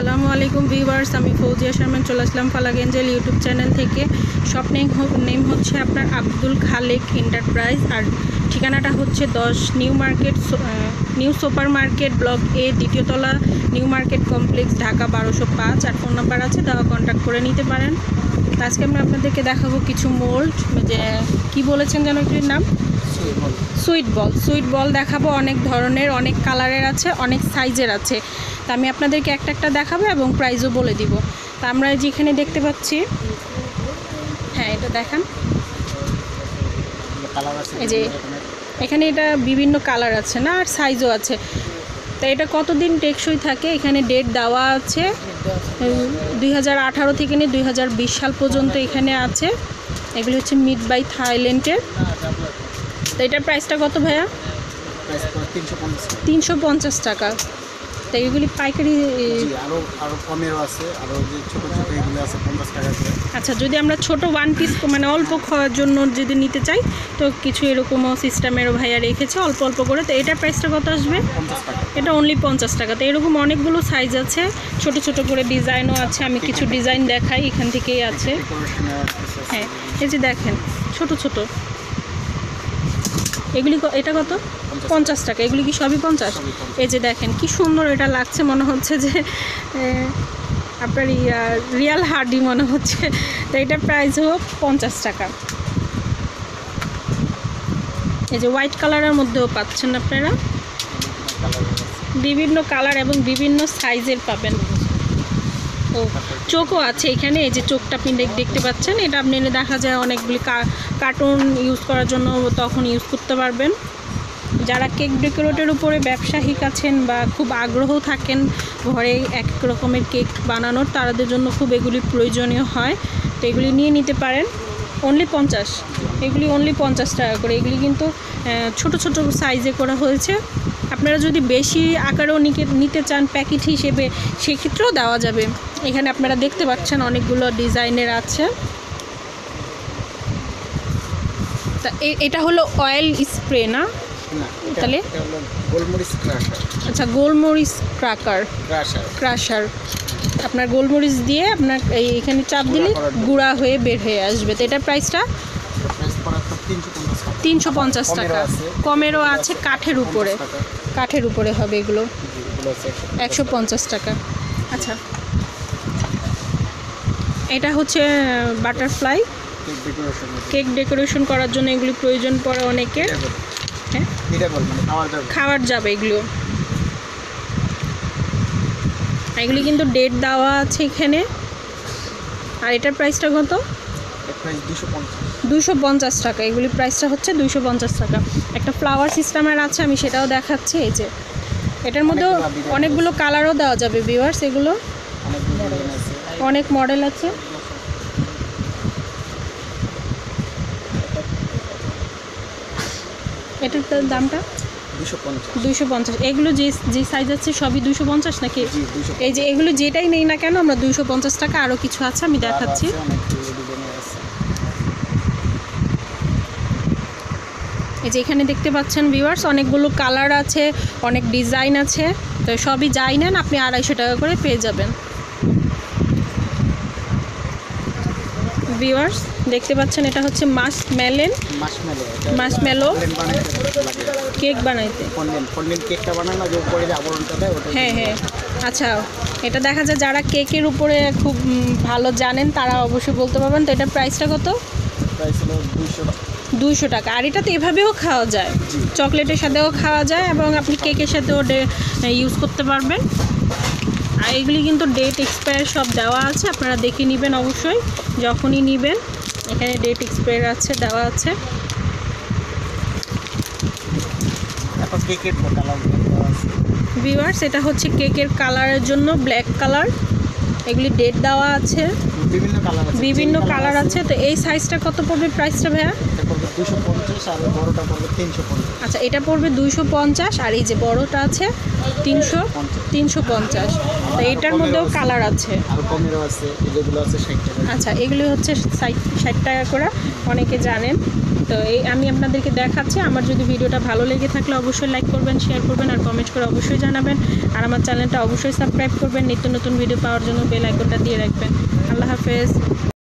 আসসালামু আলাইকুম ভিউয়ার্স আমি ফৌজিয়া শর্মান চলে আসলাম ফালাগেঞ্জেল ইউটিউব চ্যানেল থেকে। শপ নেম নেম হচ্ছে আপনার আব্দুল খালেক এন্টারপ্রাইজ আর ঠিকানাটা হচ্ছে দশ new market new super market block A দ্বিতীয়তলা new market complex Dhaka বারোশো পাঁচ আর ফোন নাম্বার আছে দেওয়া কন্ট্যাক্ট করে নিতে পারেন। আজকে আমি আপনাদেরকে দেখাবো কিছু মোল্ড যে কি বলেছেন যেন একটির নাম? সুইট বল। সুইট বল দেখাবো অনেক ধরনের অনেক কালারের আছে অনেক সাইজের আছে। তা আমি আপনাদেরকে একটা একটা দেখাবো এবং প্রাইজও বলে দিব। তা আমরা যেখানে দেখতে পাচ্ছি। হ্যাঁ এটা দেখান। এই যে এখানে এটা বিভিন্ন কালার আছে না আর সাইজও আছে। তা এটা কতদিন টেকসই থাকে? এখানে ডেট দেওয়া আছে। দুই হাজার আঠারো থেকে নিয়ে দুই হাজার বিশ সাল পর্যন্ত এখানে আছে। এগুলি হচ্ছে মিড বাই থাইল্যান্ডের তো এটার প্রাইসটা কত ভাইয়া? তিনশো তিনশো পঞ্চাশ টাকা। তো এগুলি পাইকারি আরও আরও কমেরও আছে আরও যে ছোটো ছোটো এগুলো আছে পঞ্চাশ টাকা করে। আচ্ছা যদি আমরা ছোট ওয়ান পিস মানে অল্প খাওয়ার জন্য যদি নিতে চাই তো কিছু এরকমও সিস্টেমেরও ভাইয়া রেখেছে অল্প অল্প করে। তো এটার প্রাইসটা কত আসবে? এটা অনলি পঞ্চাশ টাকা। তো এরকম অনেকগুলো সাইজ আছে ছোট ছোট করে ডিজাইনও আছে আমি কিছু ডিজাইন দেখাই এখান থেকেই আছে। হ্যাঁ এই যে দেখেন ছোট ছোট। এগুলি এটা কত? পঞ্চাশ টাকা। এগুলি কি সবই পঞ্চাশ? এই যে দেখেন কি সুন্দর এটা লাগছে মনে হচ্ছে যে আপনার রিয়াল হার্ডি মনে হচ্ছে। তো এটার প্রাইস হোক পঞ্চাশ টাকা। এই যে হোয়াইট কালারের মধ্যেও পাচ্ছেন আপনারা। বিভিন্ন কালার এবং বিভিন্ন সাইজের পাবেন। ও চোখও আছে এখানে এই যে চোখটা আপনি দেখতে পাচ্ছেন। এটা আপনি এনে দেখা যায় অনেকগুলি কার্টুন ইউজ করার জন্য তখন ইউজ করতে পারবেন। যারা কেক ডেকোরেটের উপরে ব্যবসায়িক আছেন বা খুব আগ্রহ থাকেন ঘরে এক রকমের কেক বানানোর তাদের জন্য খুব এগুলি প্রয়োজনীয় হয়। তো এগুলি নিয়ে নিতে পারেন। অনলি পঞ্চাশ। এগুলি অনলি পঞ্চাশ টাকা করে। এগুলি কিন্তু ছোট ছোট সাইজে করা হয়েছে। আপনারা যদি বেশি আকারেও নিতে চান প্যাকেট হিসেবে, সেক্ষেত্রেও দেওয়া যাবে। এখানে আপনারা দেখতে পাচ্ছেন অনেকগুলো ডিজাইনের আছে। তা এটা হলো অয়েল স্প্রে না? তাহলে? গোলমরিচ ক্রাশার আচ্ছা গোলমরিচ ক্রাকার ক্রাশার ক্রাশার আপনার গোলমরিচ দিয়ে আপনার এই এখানে চাপ দিলে গুঁড়া হয়ে বের হয়ে আসবে। তো এটার প্রাইসটা তিনশো পঞ্চাশ টাকা। কমেরও আছে। কাঠের উপরে। কাঠের উপরে হবে এগুলো। একশো পঞ্চাশ টাকা। আচ্ছা। এটা হচ্ছে বাটারফ্লাই কেক ডেকোরেশন করার জন্য এগুলি প্রয়োজন পড়ে অনেকের। হ্যাঁ? মানে খাওয়ার যাবে এগুলো। এগুলি কিন্তু ডেট দেওয়া আছে এখানে। আর এটার প্রাইসটা কত? দুশো পঞ্চাশ। টাকা। এগুলি প্রাইসটা হচ্ছে দুশো পঞ্চাশ টাকা। একটা ফ্লাওয়ার সিস্টেমের আছে আমি সেটাও দেখাচ্ছি এই যে। এটার মধ্যেও অনেকগুলো কালারও দেওয়া যাবে ভিউয়ার্স এগুলো। অনেক মডেল আছে। এটার দামটা? দুইশো পঞ্চাশ। এগুলো যে যে সাইজ আছে সবই দুশো পঞ্চাশ নাকি? এই যে এগুলো যেটাই নেই না কেন আমরা দুইশো পঞ্চাশ টাকা আরও কিছু আছে আমি দেখাচ্ছি। এই যে এখানে দেখতে পাচ্ছেন ভিউয়ার্স অনেকগুলো কালার আছে অনেক ডিজাইন আছে। তো সবই যাই নেন আপনি আড়াইশো টাকা করে পেয়ে যাবেন। ভিউয়ার্স দেখতে পাচ্ছেন এটা হচ্ছে মাস মেলেন মাশমেলো মেলো কেক বানাইতে। ফন্ডেন্ট ফন্ডেন্ট কেকটা বানায় না যে উপরে যে আবরণটা দেয় ওটা হ্যাঁ হ্যাঁ। আচ্ছা এটা দেখা যায় যারা কেকের উপরে খুব ভালো জানেন তারা অবশ্যই বলতে পারবেন। তো এটার প্রাইসটা কত? প্রাইস হলো দুইশো দুইশো টাকা। আর এটা তো এভাবেও খাওয়া যায়। চকলেটের সাথেও খাওয়া যায় এবং আপনি কেকের সাথেও ইউজ করতে পারবেন। এগুলি কিন্তু ডেট এক্সপায়ার সব দেওয়া আছে আপনারা দেখে নেবেন অবশ্যই যখনই নেবেন এখানে ডেট এক্সপায়ার আছে দেওয়া আছে। ভিউয়ার্স এটা হচ্ছে কেকের কালারের জন্য ব্ল্যাক কালার এগুলি ডেট দেওয়া আছে। বিভিন্ন কালার আছে বিভিন্ন কালার আছে তো এই সাইজটা কত পড়বে প্রাইসটা ভাইয়া? পড়বে দুশো পঞ্চাশ আর বড়টা পড়বে তিনশো পঞ্চাশ। আচ্ছা এটা পড়বে দুইশো পঞ্চাশ আর এই যে বড়টা আছে তিনশো তিনশো পঞ্চাশ। তো এটার মধ্যেও কালার আছে। আচ্ছা এগুলি হচ্ছে ষাট ষাট টাকা করে। অনেকে জানেন। তো এই আমি আপনাদেরকে দেখাচ্ছি। আমার যদি ভিডিওটা ভালো লেগে থাকলে অবশ্যই লাইক করবেন শেয়ার করবেন আর কমেন্ট করে অবশ্যই জানাবেন। আর আমার চ্যানেলটা অবশ্যই সাবস্ক্রাইব করবেন। নিত্য নতুন ভিডিও পাওয়ার জন্য বেল আইকনটা দিয়ে রাখবেন। আল্লাহ হাফেজ।